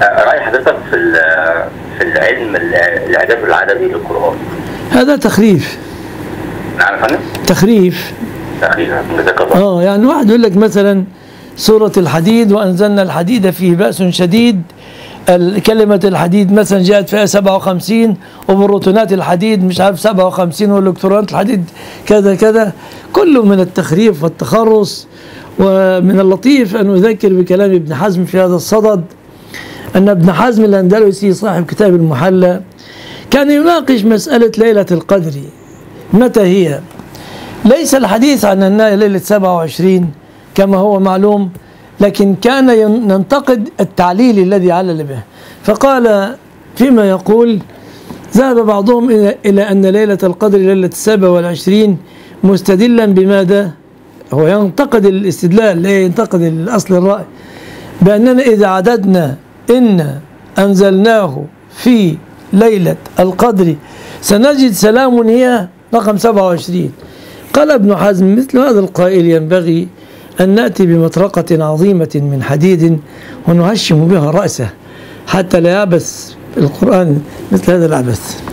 رأي حضرتك في في العلم ال- الإعجاز العددي للقرآن هذا تخريف. نعم فندم؟ تخريف. الله آه يعني واحد يقول لك مثلا سورة الحديد وأنزلنا الحديد فيه بأس شديد. كلمة الحديد مثلا جاءت فيها 57 وبروتونات الحديد مش عارف 57 والإلكترونات الحديد كذا كذا. كله من التخريف والتخرص. ومن اللطيف أن أذكر بكلام ابن حزم في هذا الصدد. أن ابن حزم الأندلسي صاحب كتاب المحلى كان يناقش مسألة ليلة القدر. متى هي؟ ليس الحديث عن أنها ليلة 27 كما هو معلوم لكن كان ين- ينتقد التعليل الذي علل به. فقال فيما يقول ذهب بعضهم إلى, إلى أن ليلة القدر ليلة السابع والعشرين مستدلا بماذا؟ هو ينتقد الاستدلال لا ينتقد الأصل الرأي. بأننا إذا عددنا إن أنزلناه في ليلة القدر. سنجد سلام هي رقم 27 قال ابن حزم مثل هذا القائل ينبغي أن نأتي بمطرقة عظيمة من حديد ونهشم بها رأسه حتى لا يعبث القرآن مثل هذا العبث.